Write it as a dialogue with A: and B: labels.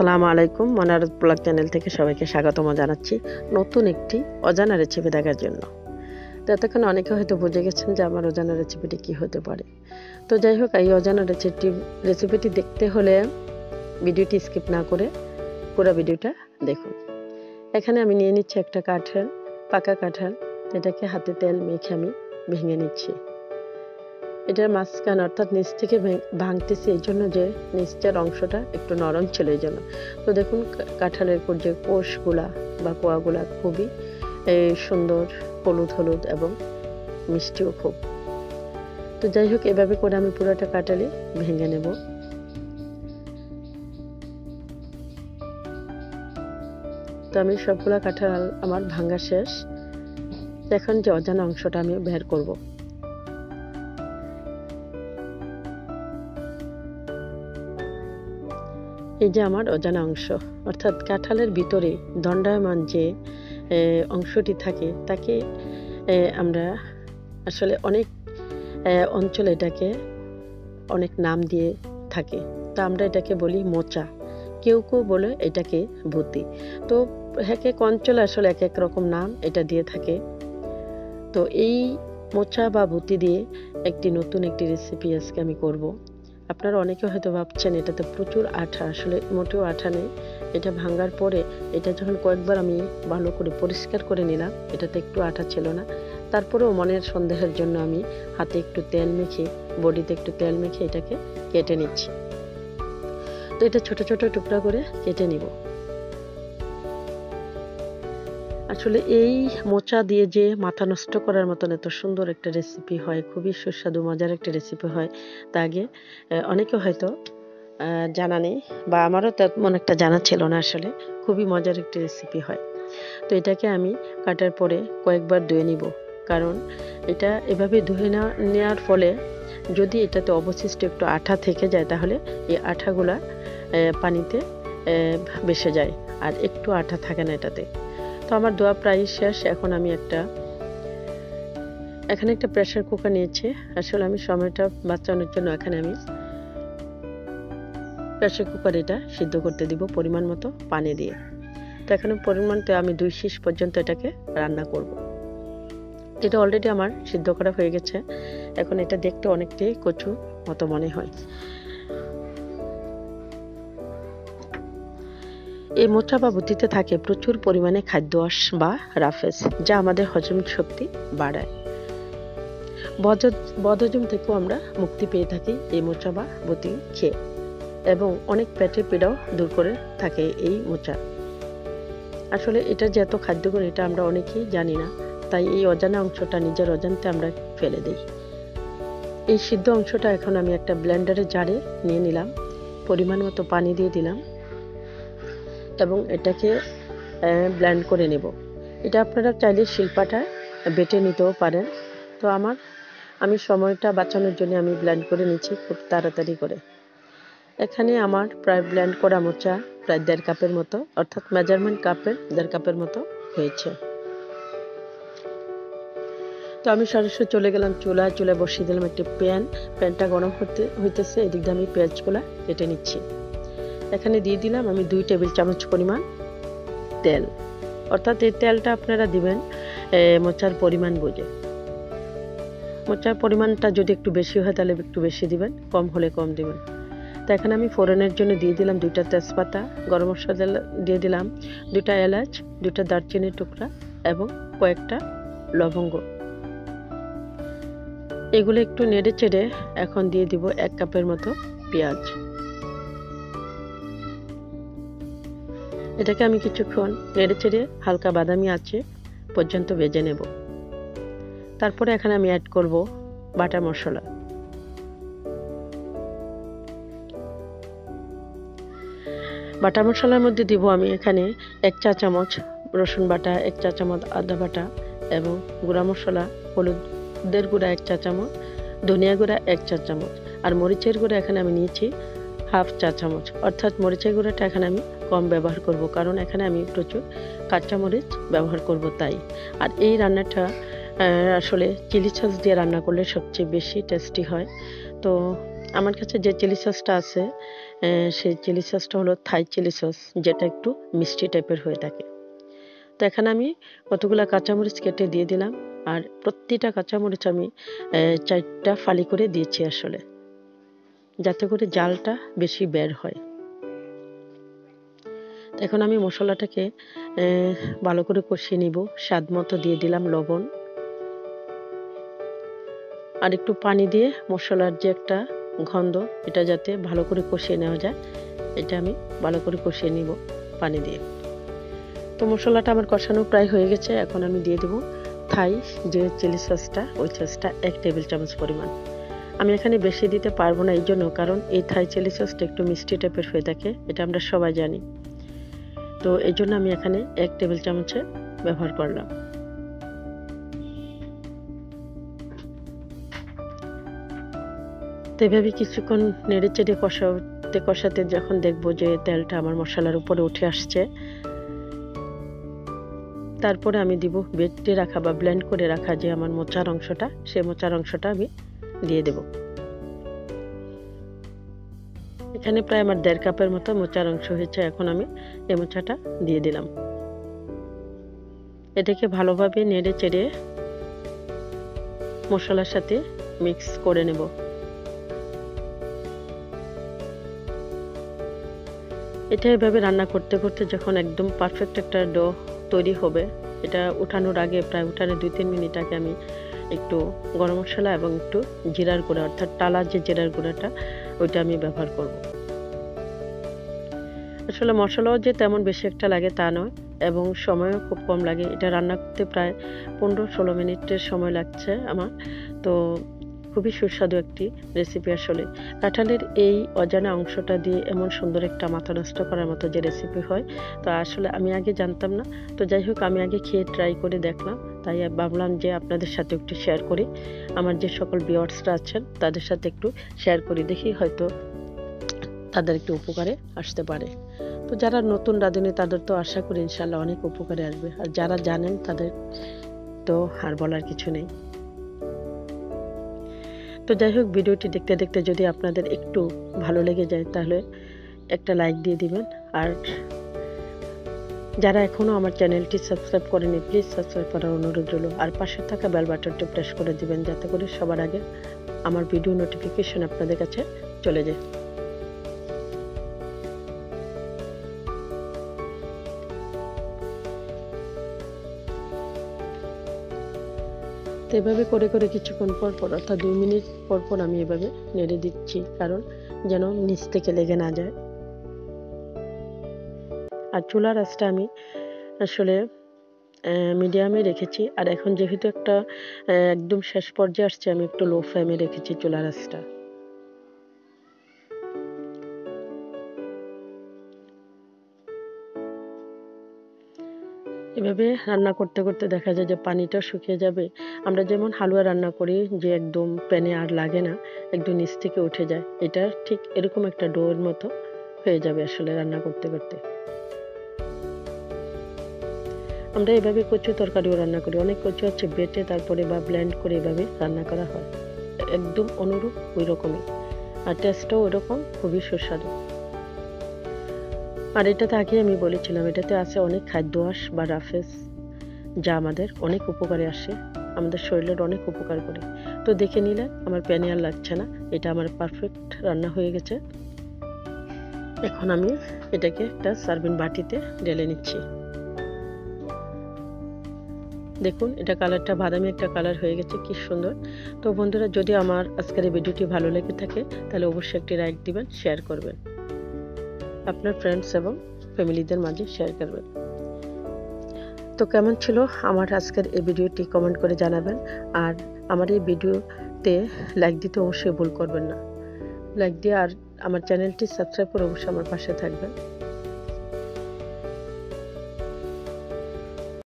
A: আসসালামু আলাইকুম মনারত blog channel থেকে সবাইকে স্বাগতম জানাচ্ছি নতুন একটি অজানা রেসিপি দেখার জন্য। তো এতক্ষণ অনেকে হয়তো বুঝে গেছেন যে আমার অজানা রেসিপিটি কি হতে পারে। তো যাই হোক, এই অজানা রেসিপি, রেসিপিটি দেখতে হলে ভিডিওটি স্কিপ না করে পুরো ভিডিওটা দেখুন। এখানে আমি নিয়ে নিচ্ছি একটা কাঁঠাল, পাকা কাঁঠাল এটাকে হাতে তেল মেখে আমি ভেঙে নিচ্ছি। এটার মাঝখান অর্থাৎ নিচ থেকে ভাঙতেছি এই জন্য যে নিচটার অংশটা একটু নরম ছিল এই জন্য। তো দেখুন কাঁঠালের যে কোষগুলা বা কোয়াগুলা খুবই সুন্দর হলুদ হলুদ এবং মিষ্টিও খুব। তো যাই হোক, এভাবে করে আমি পুরোটা কাঁঠালি ভেঙে নেব। তো আমি সবগুলা কাঁঠাল আমার ভাঙ্গা শেষ। এখন যে অজানা অংশটা আমি বের করব। এই যে আমার অজানা অংশ, অর্থাৎ কাঁঠালের ভিতরে দণ্ডায়মান যে অংশটি থাকে, তাকে আমরা আসলে অনেক অঞ্চলে এটাকে অনেক নাম দিয়ে থাকে। তা আমরা এটাকে বলি মোচা। কেউ কেউ বলে এটাকে ভূতি। তো এক এক অঞ্চলে আসলে এক এক রকম নাম এটা দিয়ে থাকে। তো এই মোচা বা ভূতি দিয়ে একটি নতুন একটি রেসিপি আজকে আমি করব। আপনারা অনেকে হয়তো ভাবছেন এটাতে প্রচুর আঠা, আসলে মোটেও আঠা নেই। এটা ভাঙার পরে এটা যখন কয়েকবার আমি ভালো করে পরিষ্কার করে নিলাম, এটাতে একটু আঠা ছিল না। তারপরেও মনের সন্দেহের জন্য আমি হাতে একটু তেল মেখে, বডিতে একটু তেল মেখে এটাকে কেটে নিচ্ছি। তো এটা ছোট ছোট টুকরা করে কেটে নিব। আসলে এই মোচা দিয়ে যে মাথা নষ্ট করার মতন এত সুন্দর একটা রেসিপি হয়, খুবই সুস্বাদু, মজার একটা রেসিপি হয়, তা আগে অনেকে হয়তো জানা নেই বা আমারও তেমন একটা জানা ছিল না আসলে, খুবই মজার একটি রেসিপি হয়। তো এটাকে আমি কাটার পরে কয়েকবার ধুয়ে নিব, কারণ এটা এভাবে ধুয়ে নেওয়ার ফলে যদি এটাতে অবশিষ্ট একটু আঠা থেকে যায়, তাহলে এই আঠাগুলা পানিতে বেসে যায়, আর একটু আঠা থাকে না এটাতে। তো আমার দোয়া প্রায় শেষ। এখন আমি একটা, এখানে একটা প্রেশার কুকার নিয়েছি। আসলে আমি সময়টা বাঁচানোর জন্য এখানে আমি প্রেশার কুকার এটা সিদ্ধ করতে দিব পরিমাণ মতো পানি দিয়ে। তো এখানে পরিমাণটা আমি দুই শীষ পর্যন্ত এটাকে রান্না করব। এটা অলরেডি আমার সিদ্ধ করা হয়ে গেছে। এখন এটা দেখতে অনেকটাই কচু মতো মনে হয়। এই মোচা বা বুদ্ধিতে থাকে প্রচুর পরিমাণে খাদ্য বা রাফেজ, যা আমাদের হজম শক্তি বাড়ায়। বদহজম থেকেও আমরা মুক্তি পেয়ে থাকি এই মোচা বা বতি খেয়ে এবং অনেক পেটের পীড়াও দূর করে থাকে এই মোচা আসলে এটা যে এত খাদ্যগুণ, এটা আমরা অনেকেই জানি না, তাই এই অজানা অংশটা নিজের অজান্তে আমরা ফেলে দিই। এই সিদ্ধ অংশটা এখন আমি একটা ব্লেন্ডারের জারে নিয়ে নিলাম পরিমাণ মতো পানি দিয়ে দিলাম। এবং এটাকে ব্ল্যান্ড করে নেব। এটা আপনারা চাইলে শিল্পাটা বেটে নিতেও পারেন। তো আমার, আমি সময়টা বাঁচানোর জন্য আমি ব্ল্যান্ড করে নিচ্ছি খুব তাড়াতাড়ি করে। এখানে আমার প্রায় ব্ল্যান্ড করা মোচা প্রায় দেড় কাপের মতো, অর্থাৎ মেজারমেন্ট কাপের দেড় কাপের মতো হয়েছে। তো আমি সরাসরি চলে গেলাম চুলায় চুলায় বসিয়ে দিলাম একটি প্যান। প্যানটা গরম হতে, হইতেছে, এদিক দিয়ে আমি পেঁয়াজগুলা কেটে নিচ্ছি। এখানে দিয়ে দিলাম আমি দুই টেবিল চামচ পরিমাণ তেল। অর্থাৎ এই তেলটা আপনারা দিবেন মোচার পরিমাণ বুঝে। মোচার পরিমাণটা যদি একটু বেশি হয় তাহলে একটু বেশি দিবেন, কম হলে কম দিবেন। তো এখানে আমি ফোড়নের জন্য দিয়ে দিলাম দুইটা তেজপাতা, গরম মশলা দিয়ে দিলাম দুটা এলাচ দুটা দারচিনির টুকরা এবং কয়েকটা লবঙ্গ। এগুলো একটু নেড়ে চেড়ে এখন দিয়ে দিব এক কাপের মতো পেঁয়াজ। এটাকে আমি কিছুক্ষণ নেড়ে চেড়ে হালকা বাদামি আছে পর্যন্ত ভেজে নেব। তারপরে এখানে আমি অ্যাড করব বাটা মশলা। বাটা মশলার মধ্যে দিব আমি এখানে এক চা চামচ রসুন বাটা, এক চা চামচ আদা বাটা এবং গুঁড়া মশলা, হলুদের গুঁড়া এক চা চামচ, ধনিয়া গুঁড়া এক চা চামচ, আর মরিচের গুঁড়া এখানে আমি নিয়েছি হাফ চা চামচ। অর্থাৎ মরিচের গুঁড়াটা এখানে আমি কম ব্যবহার করব, কারণ এখানে আমি প্রচুর কাঁচামরিচ ব্যবহার করব তাই। আর এই রান্নাটা আসলে চিলি সস দিয়ে রান্না করলে সবচেয়ে বেশি টেস্টি হয়। তো আমার কাছে যে চিলি সসটা আছে সেই চিলি সসটা হলো থাই চিলি সস, যেটা একটু মিষ্টি টাইপের হয়ে থাকে। তো এখানে আমি কতগুলো কাঁচামরিচ কেটে দিয়ে দিলাম, আর প্রতিটা কাঁচামরিচ আমি চারটা ফালি করে দিয়েছি আসলে, যাতে করে জালটা বেশি বের হয়। এখন আমি মশলাটাকে ভালো করে কষিয়ে নিব। স্বাদ মতো দিয়ে দিলাম লবণ। আর একটু পানি দিয়ে মশলার যে একটা গন্ধ, এটা যাতে ভালো করে কষিয়ে নেওয়া যায়, এটা আমি ভালো করে কষিয়ে নিব পানি দিয়ে। তো মশলাটা আমার কষানো প্রায় হয়ে গেছে, এখন আমি দিয়ে দেবো থাই, যে চিলি সসটা, ওই সসটা এক টেবিল চামচ পরিমাণ। আমি এখানে বেশি দিতে পারব না এই জন্য কারণ এই থাই চিলি সসটা একটু মিষ্টি টাইপের হয়ে থাকে, এটা আমরা সবাই জানি। তো এই জন্য আমি এখানে এক টেবিল চামচে ব্যবহার করলাম। তো এভাবে কিছুক্ষণ নেড়ে চেড়ে কষাতে কষাতে যখন দেখব যে তেলটা আমার মশলার উপরে উঠে আসছে, তারপরে আমি দিব বেটে রাখা বা ব্লেন্ড করে রাখা যে আমার মোচার অংশটা সেই মোচার অংশটা আমি দিয়ে দেব। এখানে প্রায় আমার দেড় কাপের মতো মোচার অংশ হয়েছে, এখন আমি এই মোচাটা দিয়ে দিলাম। এটাকে ভালোভাবে নেড়ে চেড়ে মশলার সাথে মিক্স করে নেব। এটা এভাবে রান্না করতে করতে যখন একদম পারফেক্ট একটা ডো তৈরি হবে, এটা উঠানোর আগে প্রায় উঠানোর দুই তিন মিনিট আগে আমি একটু গরম মশলা এবং একটু জিরার গুঁড়া, অর্থাৎ টালার যে জিরার গুঁড়াটা, ওইটা আমি ব্যবহার করব। আসলে মশলাও যে তেমন বেশি একটা লাগে তা নয় এবং সময়ও খুব কম লাগে। এটা রান্না করতে প্রায় পনেরো ষোলো মিনিটের সময় লাগছে আমার। তো খুবই সুস্বাদু একটি রেসিপি আসলে। কাঁঠালের এই অজানা অংশটা দিয়ে এমন সুন্দর একটা মাথা নষ্ট করার মতো যে রেসিপি হয়, তো আসলে আমি আগে জানতাম না। তো যাই হোক, আমি আগে খেয়ে ট্রাই করে দেখলাম। তাই ভাবলাম যে আপনাদের সাথে একটু শেয়ার করি। আমার যে সকল বিয়ার্সরা আছেন, তাদের সাথে একটু শেয়ার করি। দেখি হয়তো তাদের একটু উপকারে আসতে পারে। তো যারা নতুন রাঁধুনি, তাদের তো আশা করি ইনশাল্লাহ অনেক উপকারে আসবে। আর যারা জানেন, তাদের তো আর বলার কিছু নেই। তো যাই হোক, ভিডিওটি দেখতে দেখতে যদি আপনাদের একটু ভালো লেগে যায়, তাহলে একটা লাইক দিয়ে দিবেন। আর যারা এখনও আমার চ্যানেলটি সাবস্ক্রাইব করেনি, প্লিজ সাবস্ক্রাইব করার অনুরোধ রইল। আর পাশে থাকা বেল বাটনটি প্রেস করে দিবেন, যাতে করে সবার আগে আমার ভিডিও নোটিফিকেশন আপনাদের কাছে চলে যায়। তো এভাবে করে করে কিছুক্ষণ পর পর, অর্থাৎ দুই মিনিট পর পর আমি এভাবে নেড়ে দিচ্ছি, কারণ যেন নিচ থেকে লেগে না যায়। আর চুলার আঁচটা আমি আসলে মিডিয়ামে রেখেছি। আর এখন যেহেতু একটা একদম শেষ পর্যায়ে আসছে, আমি একটু লো ফ্লেমে রেখেছি চুলার আঁচটা। এভাবে রান্না করতে করতে দেখা যায় যে পানিটা শুকিয়ে যাবে। আমরা যেমন হালুয়া রান্না করি যে একদম প্যানে আর লাগে না, একদম নিচ থেকে উঠে যায়। এটা ঠিক এরকম একটা ডোর মতো হয়ে যাবে আসলে রান্না করতে করতে। আমরা এভাবে কচু তরকারিও রান্না করি। অনেক কচু হচ্ছে বেটে তারপরে বা ব্লেন্ড করে এভাবে রান্না করা হয়। একদম অনুরূপ ওই রকমই। আর টেস্টটাও ওইরকম খুবই সুস্বাদু। আর এটাতে আগে আমি বলেছিলাম, এটাতে আছে অনেক খাদ্য আস বা রাফেস, যা আমাদের অনেক উপকারে আসে, আমাদের শরীরের অনেক উপকার করে। তো দেখে নিলে আমার প্যানে আর লাগছে না, এটা আমার পারফেক্ট রান্না হয়ে গেছে। এখন আমি এটাকে একটা সার্ভিং বাটিতে ঢেলে নিচ্ছি। দেখুন, এটা কালারটা, বাদামি একটা কালার হয়ে গেছে, কি সুন্দর। তো বন্ধুরা, যদি আমার আজকের এই ভিডিওটি ভালো লেগে থাকে, তাহলে অবশ্যই একটি লাইক দিবেন শেয়ার করবেন। আপনার ফ্রেন্ডস এবং ফ্যামিলিদের মাঝে শেয়ার করবেন। তো কেমন ছিল আমার আজকের এই ভিডিওটি কমেন্ট করে জানাবেন। আর আমার এই ভিডিওতে লাইক দিতে অবশ্যই ভুল করবেন না। লাইক দিয়ে আর আমার চ্যানেলটি সাবস্ক্রাইব করে অবশ্যই আমার পাশে থাকবেন।